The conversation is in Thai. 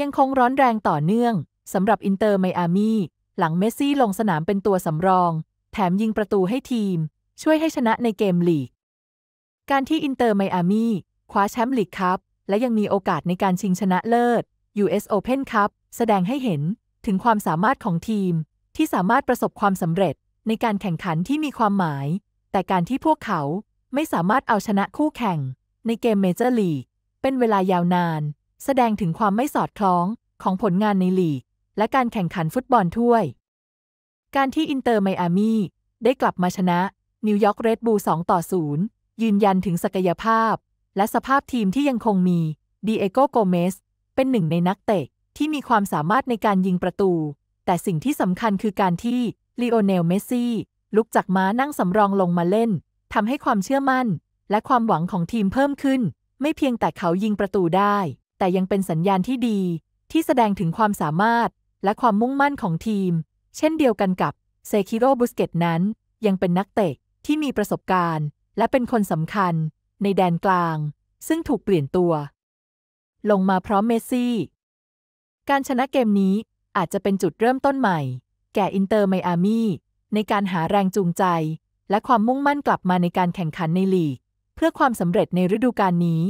ยังคงร้อนแรงต่อเนื่องสำหรับอินเตอร์ไมอามีหลังเมสซี่ลงสนามเป็นตัวสำรอง แถมยิงประตูให้ทีม ช่วยให้ชนะในเกมลีก การที่อินเตอร์ไมอามีคว้าแชมป์ลีกคัพและยังมีโอกาสในการชิงชนะเลิศ US Open Cup แสดงให้เห็นถึงความสามารถของทีม ที่สามารถประสบความสำเร็จในการแข่งขันที่มีความหมาย แต่การที่พวกเขาไม่สามารถเอาชนะคู่แข่ง ในเกมเมเจอร์ลีกเป็นเวลายาวนาน แสดงถึงความไม่สอดคล้องของผลงานในลีก และการแข่งขันฟุตบอลถ้วย การที่อินเตอร์ไมอามีได้กลับมาชนะนิวยอร์กเรดบูล2ต่อ 0 ยืนยันถึงศักยภาพ และสภาพทีมที่ยังคงมีดิเอโกโกเมสเป็นหนึ่งในนักเตะที่มีความสามารถในการยิงประตู แต่สิ่งที่สำคัญคือการที่ลีโอเนลเมสซี่ลุกจากม้านั่งสำรองลงมาเล่นทำให้ความเชื่อมั่น และความหวังของทีมเพิ่มขึ้น ไม่เพียงแต่เขายิงประตูได้ แต่ยังเป็นสัญญาณที่ดี ที่แสดงถึงความสามารถและความมุ่งมั่นของทีม เช่นเดียวกันกับเซคิโรบุสเกตนั้น ยังเป็นนักเตะที่มีประสบการณ์ และเป็นคนสำคัญ ในแดนกลาง ซึ่งถูกเปลี่ยนตัว ลงมาพร้อมเมสซี่ การชนะเกมนี้อาจจะเป็นจุดเริ่มต้นใหม่ แก่อินเตอร์ไมอามีในการหาแรงจูงใจ และความมุ่งมั่นกลับมาในการแข่งขันในลีก เพื่อความสำเร็จในฤดูกาลนี้